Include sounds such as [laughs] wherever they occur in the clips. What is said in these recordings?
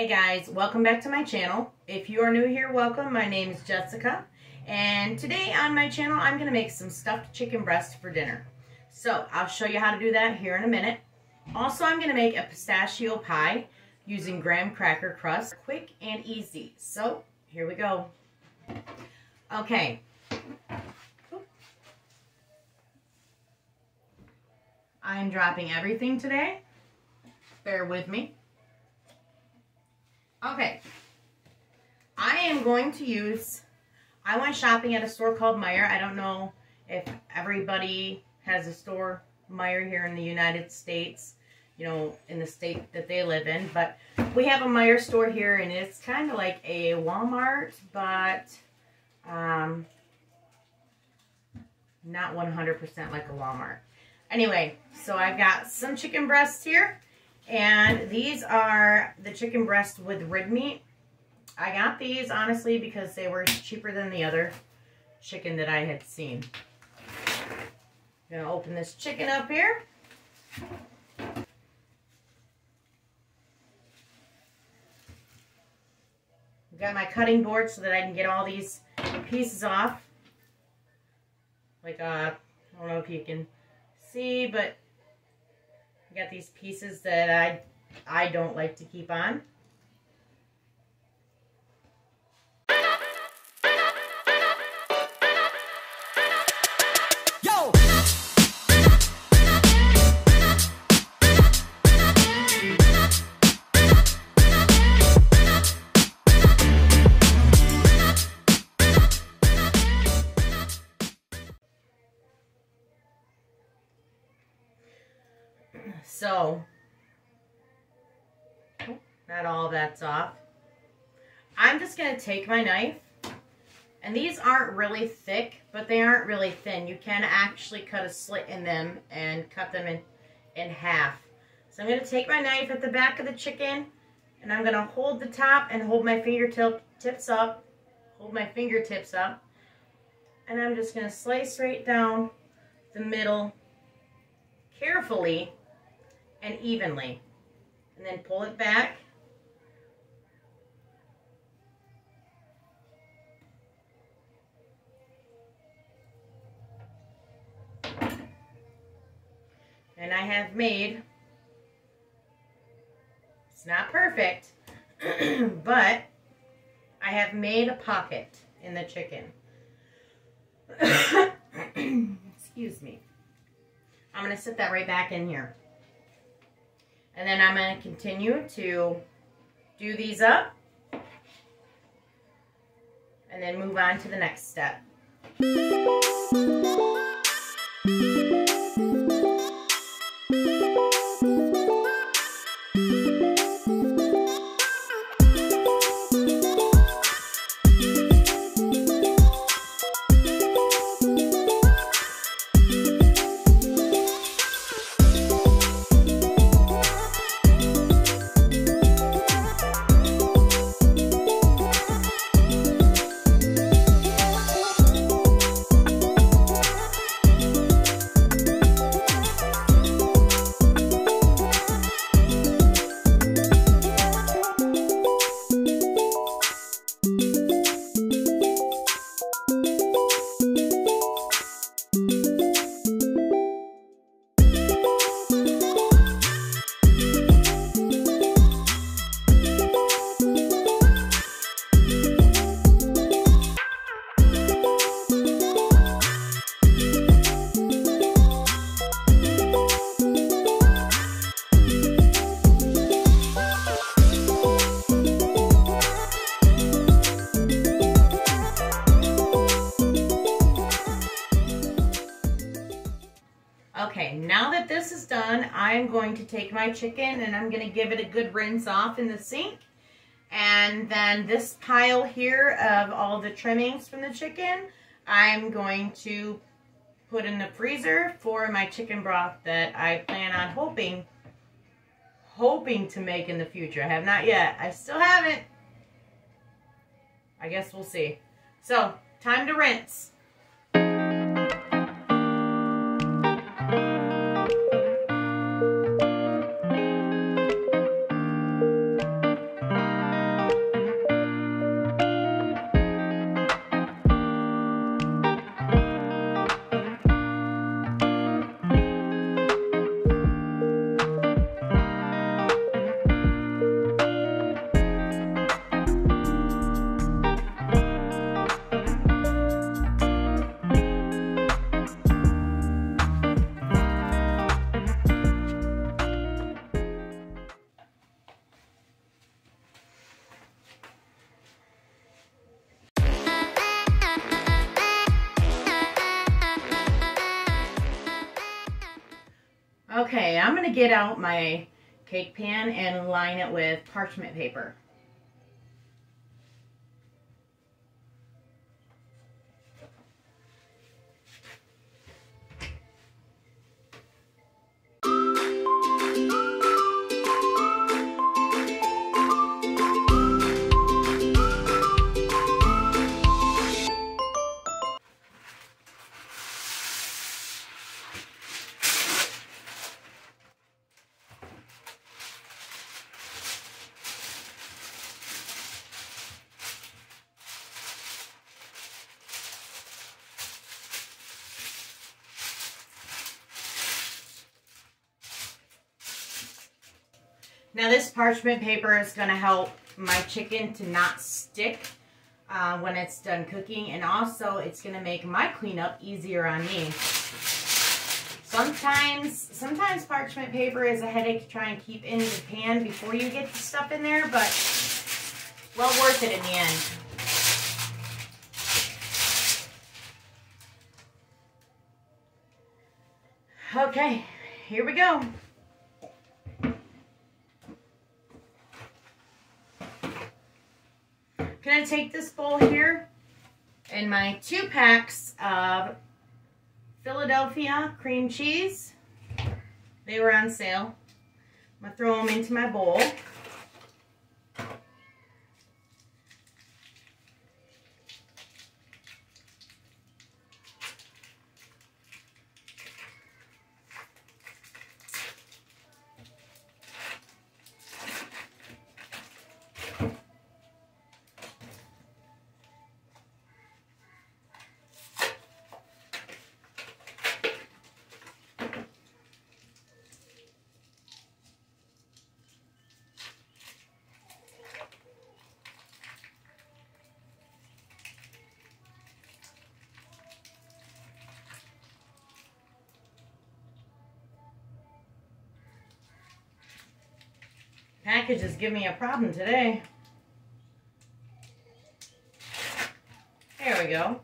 Hey guys, welcome back to my channel. If you are new here, welcome. My name is Jessica. And today on my channel, I'm going to make some stuffed chicken breast for dinner. So, I'll show you how to do that here in a minute. Also, I'm going to make a pistachio pie using graham cracker crust. Quick and easy. So, here we go. Okay. I'm dropping everything today. Bear with me. Okay. I am going to use, I went shopping at a store called Meijer. I don't know if everybody has a store, Meijer, here in the United States, you know, in the state that they live in. But we have a Meijer store here, and it's kind of like a Walmart, but um, not 100% like a Walmart. Anyway, so I've got some chicken breasts here. And these are the chicken breast with rib meat. I got these, honestly, because they were cheaper than the other chicken that I had seen. I'm going to open this chicken up here. Got my cutting board so that I can get all these pieces off. Like, uh, I don't know if you can see, but I got these pieces that I, I don't like to keep on. So, not all that's off. I'm just going to take my knife, and these aren't really thick, but they aren't really thin. You can actually cut a slit in them and cut them in, in half. So I'm going to take my knife at the back of the chicken, and I'm going to hold the top and hold my fingertips up, hold my fingertips up, and I'm just going to slice right down the middle carefully and evenly. And then pull it back. And I have made, it's not perfect, [clears throat] but I have made a pocket in the chicken. [coughs] Excuse me. I'm going to sit that right back in here. And then I'm going to continue to do these up. And then move on to the next step. I'm going to take my chicken and I'm going to give it a good rinse off in the sink. And then this pile here of all the trimmings from the chicken, I'm going to put in the freezer for my chicken broth that I plan on hoping, hoping to make in the future. I have not yet. I still haven't. I guess we'll see. So, time to rinse. Get out my cake pan and line it with parchment paper. Now this parchment paper is going to help my chicken to not stick uh, when it's done cooking and also it's going to make my cleanup easier on me. Sometimes, sometimes parchment paper is a headache to try and keep in the pan before you get the stuff in there, but well worth it in the end. Okay, here we go. Gonna take this bowl here and my two packs of Philadelphia cream cheese. They were on sale. I'm gonna throw them into my bowl. Packages give me a problem today. There we go.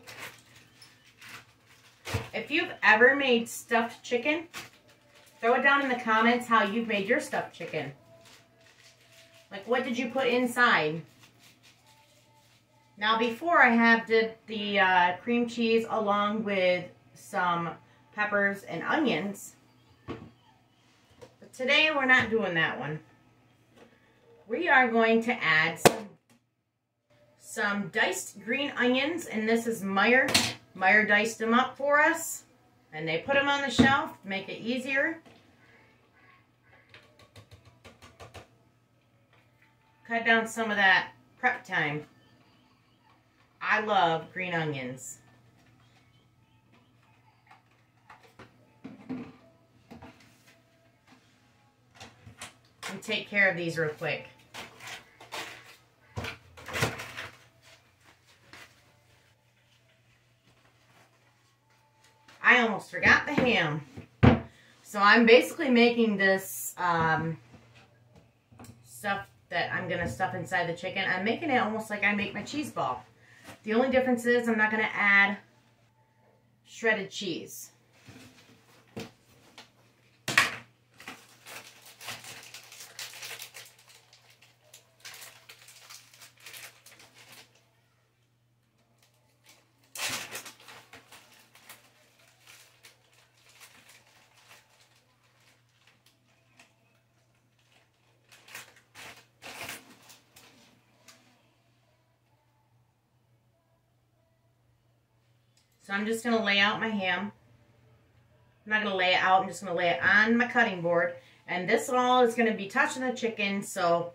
If you've ever made stuffed chicken, throw it down in the comments how you've made your stuffed chicken. Like, what did you put inside? Now, before I have did the uh, cream cheese along with some peppers and onions. But today, we're not doing that one we are going to add some, some diced green onions, and this is Meijer. Meijer diced them up for us, and they put them on the shelf to make it easier. Cut down some of that prep time. I love green onions. Take care of these real quick. I almost forgot the ham. So I'm basically making this um, stuff that I'm going to stuff inside the chicken. I'm making it almost like I make my cheese ball. The only difference is I'm not going to add shredded cheese. I'm just going to lay out my ham. I'm not going to lay it out. I'm just going to lay it on my cutting board. And this all is going to be touching the chicken. So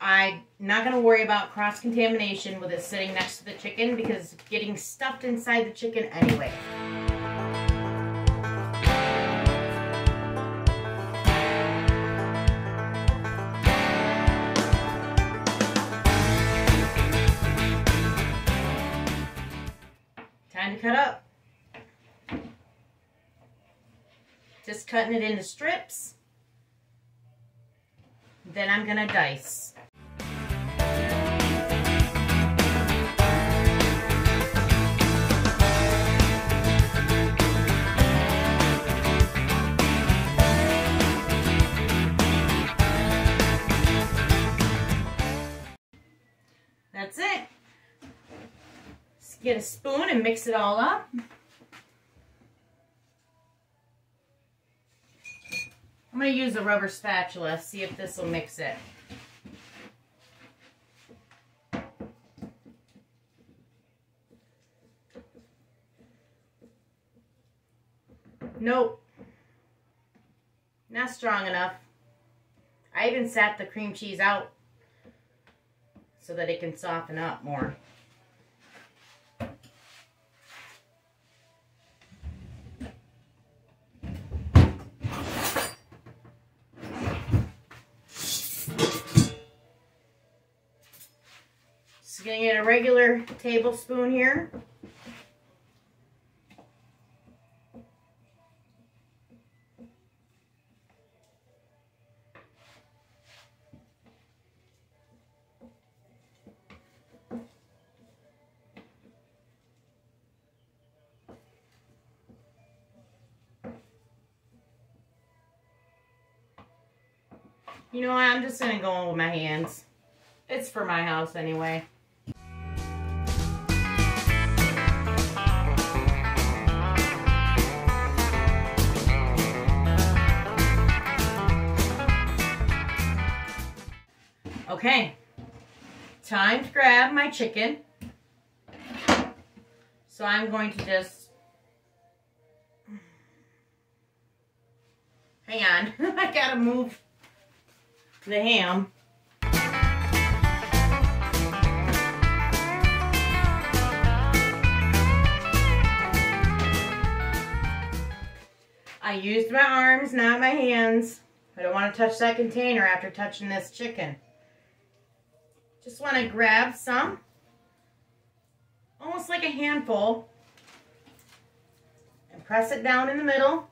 I'm not going to worry about cross-contamination with it sitting next to the chicken because it's getting stuffed inside the chicken anyway. Just cutting it into strips. Then I'm going to dice. That's it. Get a spoon and mix it all up. I'm going to use a rubber spatula, see if this will mix it. Nope. Not strong enough. I even sat the cream cheese out so that it can soften up more. Just gonna get a regular tablespoon here. You know what? I'm just going to go in with my hands. It's for my house anyway. My chicken. So I'm going to just, hang on, [laughs] I gotta move the ham. I used my arms, not my hands. I don't want to touch that container after touching this chicken. Just want to grab some, almost like a handful, and press it down in the middle.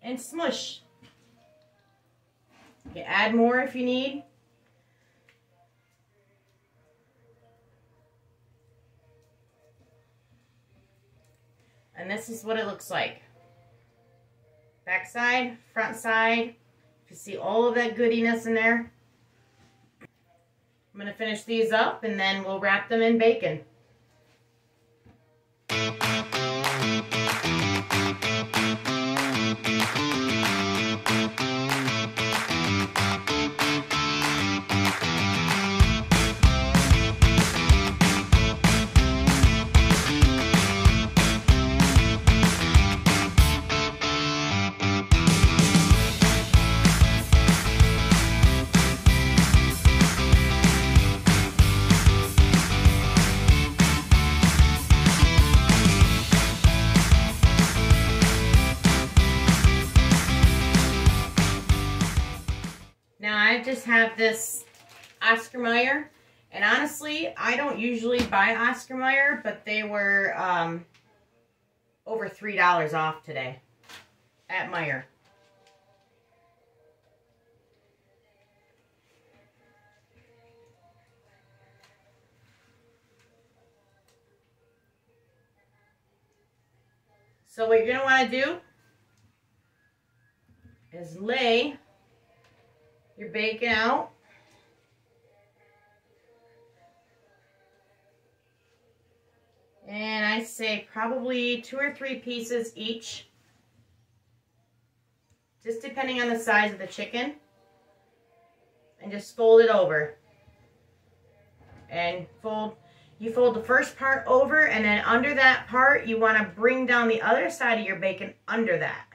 and smush. You add more if you need. And this is what it looks like. Back side, front side. You see all of that goodiness in there. I'm going to finish these up and then we'll wrap them in bacon. Oscar Mayer. And honestly, I don't usually buy Oscar Mayer, but they were um, over $3 off today at Meijer. So what you're going to want to do is lay your bacon out. I say probably two or three pieces each. Just depending on the size of the chicken. And just fold it over. And fold, you fold the first part over and then under that part you want to bring down the other side of your bacon under that.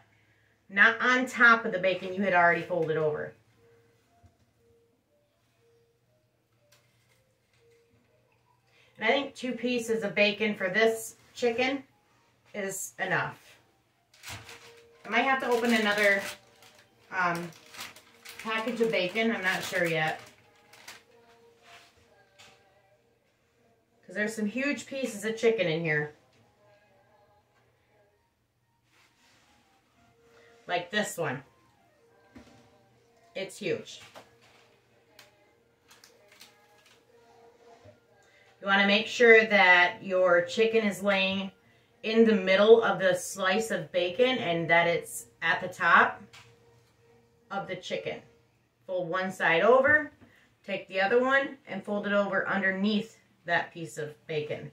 Not on top of the bacon you had already folded over. I think two pieces of bacon for this chicken is enough. I might have to open another um, package of bacon. I'm not sure yet. Because there's some huge pieces of chicken in here. Like this one. It's huge. You want to make sure that your chicken is laying in the middle of the slice of bacon and that it's at the top of the chicken. Fold one side over, take the other one, and fold it over underneath that piece of bacon.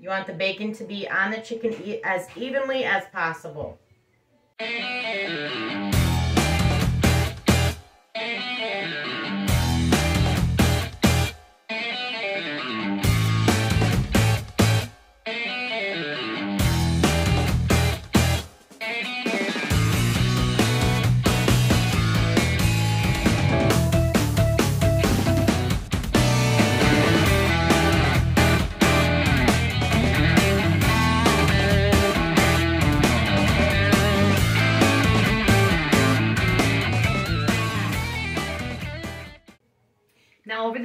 You want the bacon to be on the chicken as evenly as possible.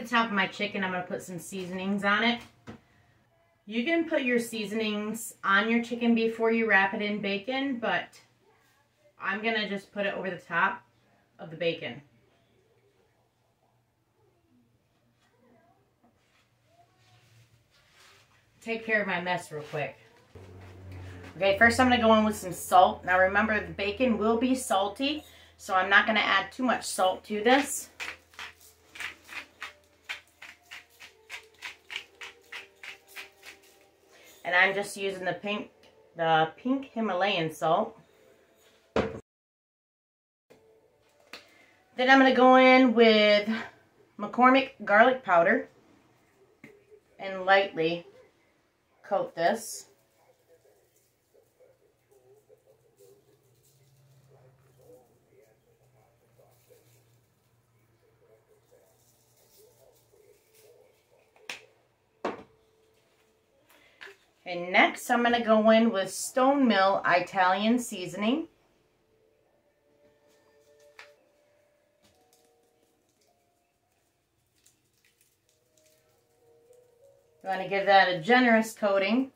Top of my chicken, I'm going to put some seasonings on it. You can put your seasonings on your chicken before you wrap it in bacon, but I'm going to just put it over the top of the bacon. Take care of my mess real quick. Okay, first I'm going to go in with some salt. Now remember, the bacon will be salty, so I'm not going to add too much salt to this. And I'm just using the pink, the pink Himalayan salt. Then I'm going to go in with McCormick garlic powder and lightly coat this. And next, I'm going to go in with Stone Mill Italian Seasoning. You want to give that a generous coating.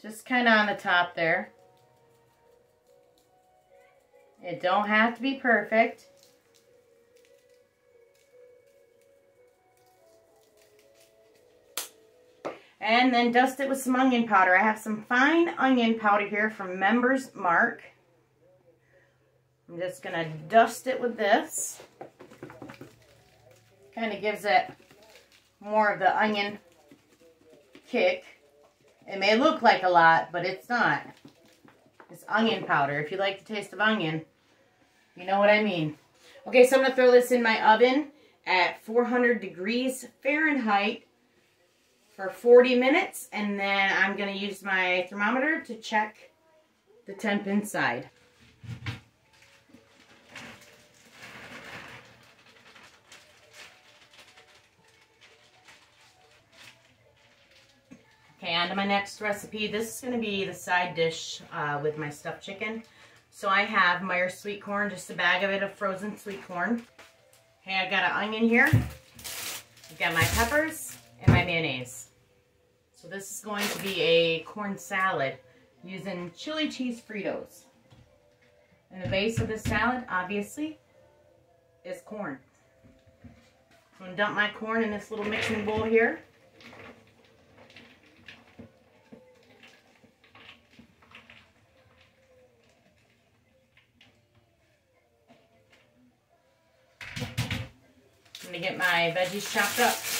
Just kind of on the top there. It don't have to be perfect. And then dust it with some onion powder. I have some fine onion powder here from Members Mark. I'm just going to dust it with this. Kind of gives it more of the onion kick. It may look like a lot, but it's not. It's onion powder. If you like the taste of onion, you know what I mean. Okay, so I'm going to throw this in my oven at 400 degrees Fahrenheit for 40 minutes and then I'm going to use my thermometer to check the temp inside. Okay, on to my next recipe. This is going to be the side dish uh, with my stuffed chicken. So I have Meijer sweet corn, just a bag of it of frozen sweet corn. Okay, I've got an onion here. I've got my peppers and my mayonnaise. So this is going to be a corn salad using chili cheese Fritos. And the base of the salad, obviously, is corn. I'm going to dump my corn in this little mixing bowl here. I'm going to get my veggies chopped up.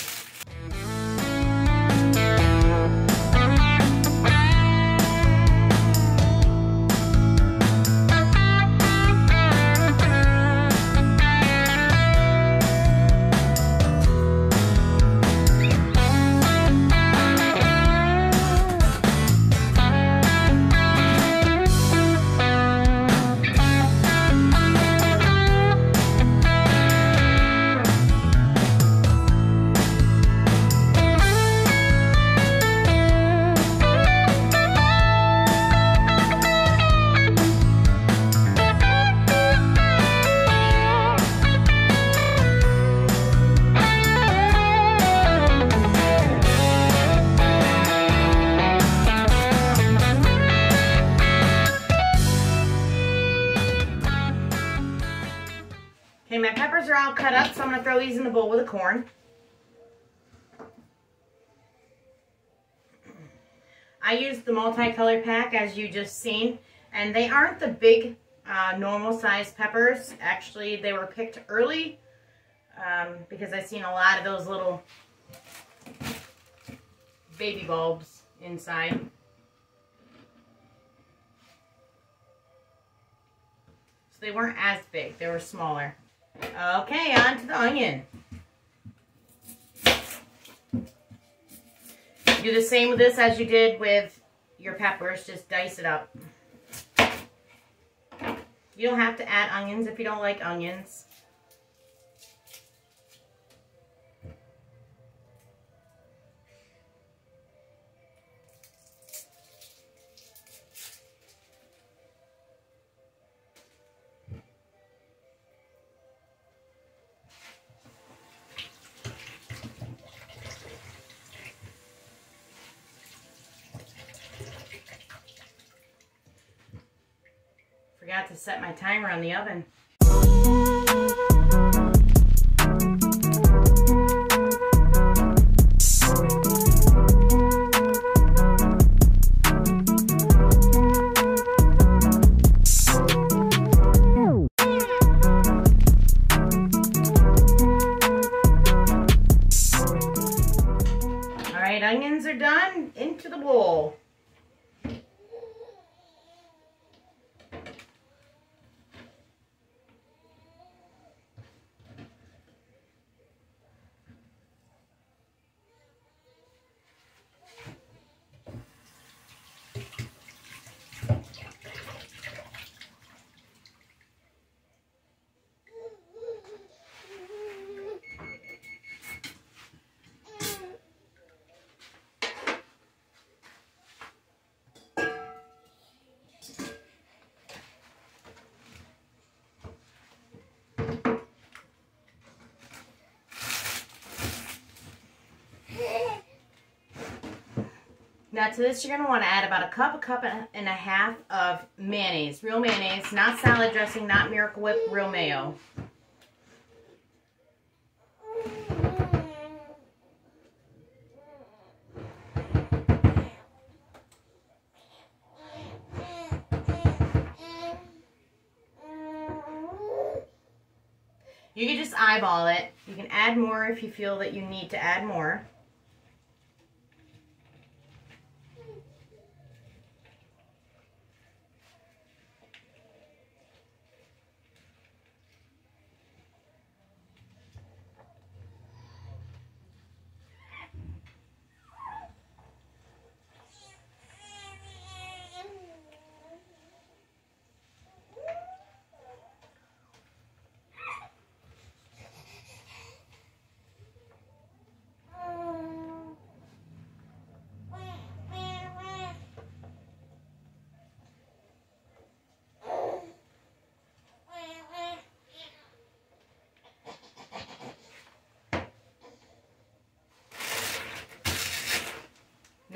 These in the bowl with the corn. I used the multicolor pack as you just seen, and they aren't the big uh, normal size peppers. Actually, they were picked early um, because I've seen a lot of those little baby bulbs inside. So they weren't as big, they were smaller. Okay, on to the onion. Do the same with this as you did with your peppers, just dice it up. You don't have to add onions if you don't like onions. Forgot to set my timer on the oven. Now to this, you're going to want to add about a cup, a cup and a half of mayonnaise. Real mayonnaise, not salad dressing, not Miracle Whip, real mayo. You can just eyeball it. You can add more if you feel that you need to add more.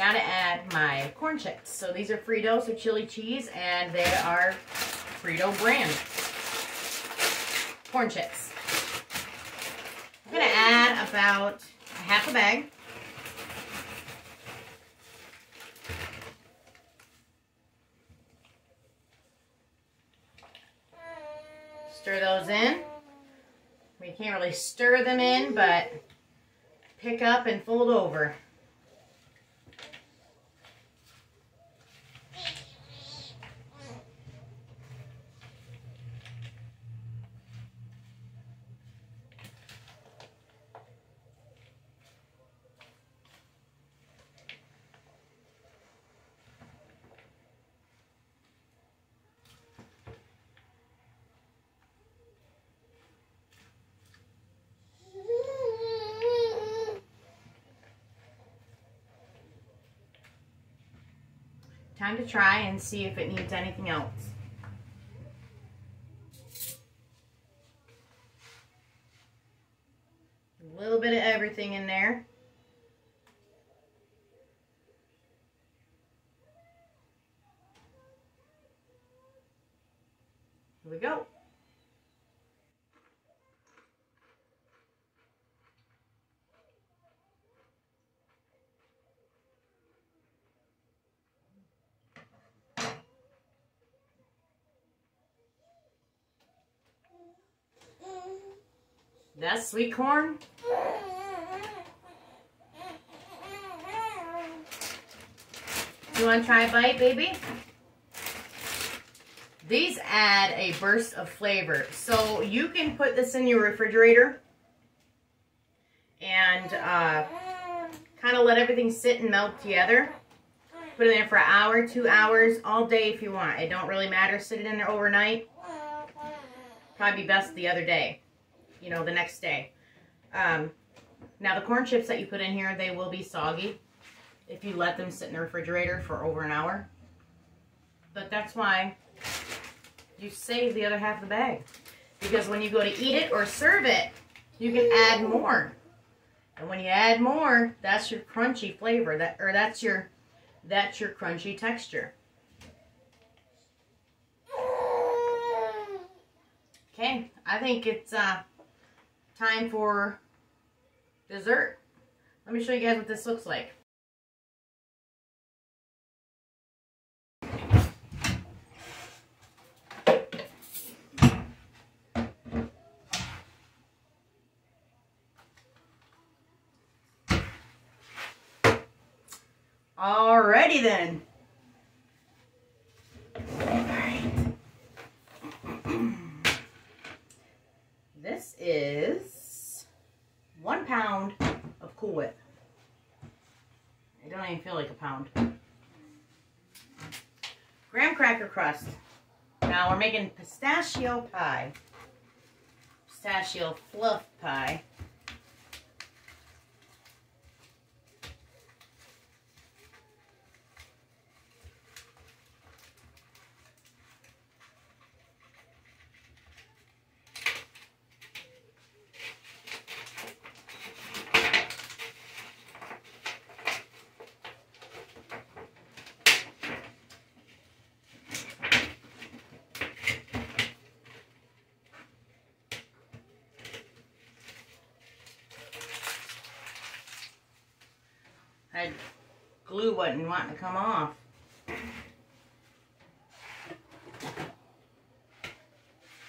Now to add my corn chips. So these are Fritos with chili cheese, and they are Frito brand corn chips. I'm going to add about a half a bag. Stir those in. We can't really stir them in, but pick up and fold over. Time to try and see if it needs anything else. A little bit of everything in there. Here we go. That's sweet corn. You want to try a bite, baby? These add a burst of flavor. So you can put this in your refrigerator and uh, kind of let everything sit and melt together. Put it in there for an hour, two hours, all day if you want. It don't really matter. Sit it in there overnight. Probably be best the other day. You know, the next day. Um, now the corn chips that you put in here, they will be soggy if you let them sit in the refrigerator for over an hour. But that's why you save the other half of the bag. Because when you go to eat it or serve it, you can add more. And when you add more, that's your crunchy flavor. That or that's your that's your crunchy texture. Okay, I think it's uh, time for dessert. Let me show you guys what this looks like. Alrighty then. Alright. this is one pound of Cool Whip. I don't even feel like a pound. Graham cracker crust. Now we're making pistachio pie. Pistachio fluff pie. Glue wasn't wanting to come off.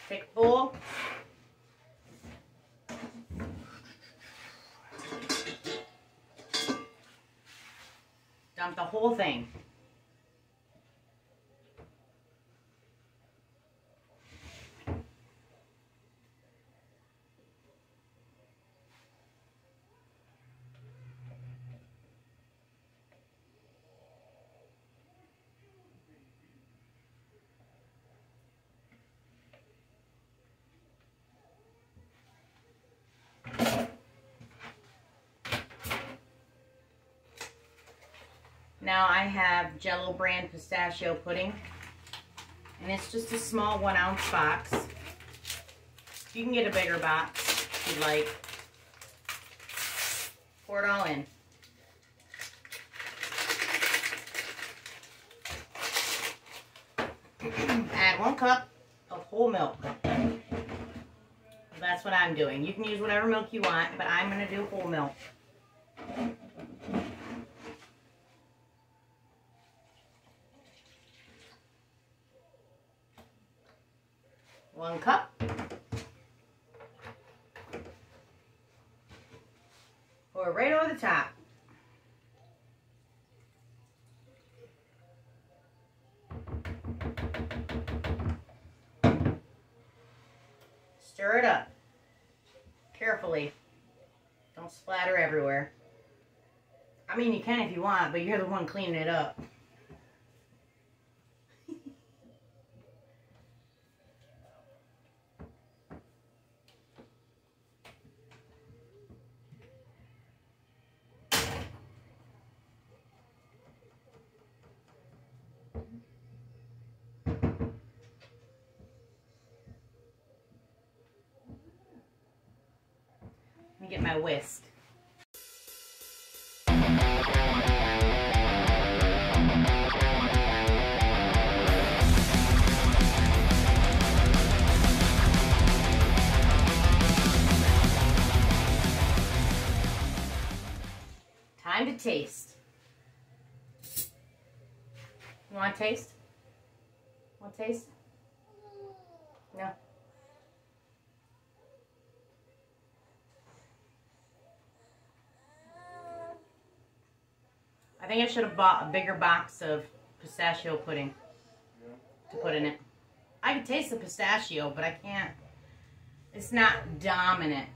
Take a. Dump the whole thing. Now I have Jello brand pistachio pudding. And it's just a small one ounce box. You can get a bigger box if you'd like. Pour it all in. [clears throat] Add one cup of whole milk. That's what I'm doing. You can use whatever milk you want, but I'm going to do whole milk. One cup. Pour it right over the top. Stir it up. Carefully. Don't splatter everywhere. I mean, you want, but you're the one cleaning it up. Let me get my whisk. Time to taste. You want to taste? Want to taste? No. I think I should have bought a bigger box of pistachio pudding to put in it. I can taste the pistachio, but I can't. It's not dominant.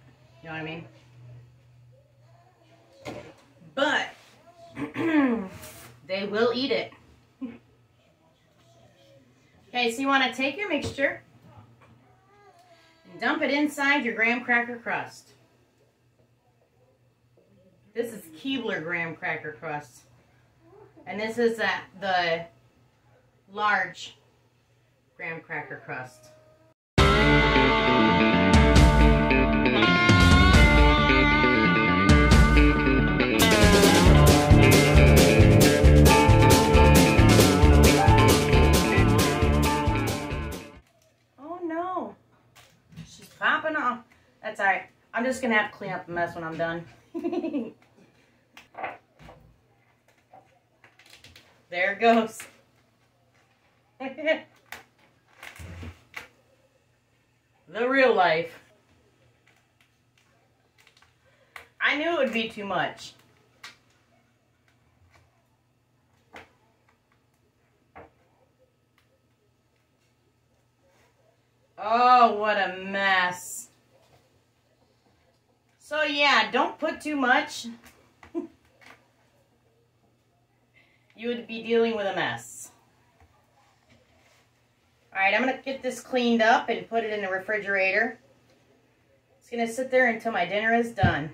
You know what I mean? But [clears throat] they will eat it. okay, so you want to take your mixture and dump it inside your graham cracker crust. This is Keebler graham cracker crust. And this is uh, the large graham cracker crust. Popping off. That's alright. I'm just gonna have to clean up the mess when I'm done. [laughs] there it goes. [laughs] the real life. I knew it would be too much. Oh, what a mess. So yeah, don't put too much. [laughs] you would be dealing with a mess. Alright, I'm going to get this cleaned up and put it in the refrigerator. It's to sit there until my dinner is done.